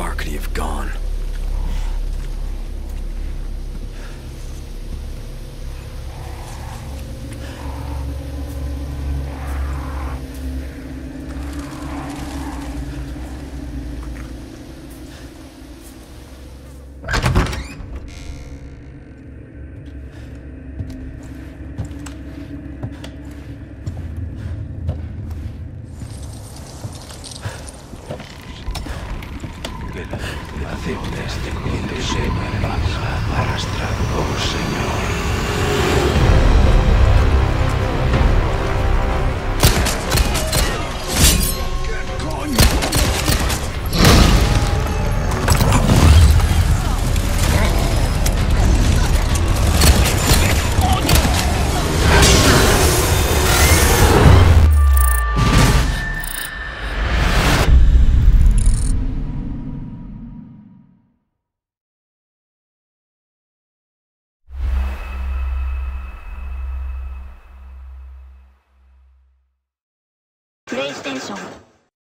far could he have gone? Que la acepte este mundo se pasa arrastrado, プレイステーション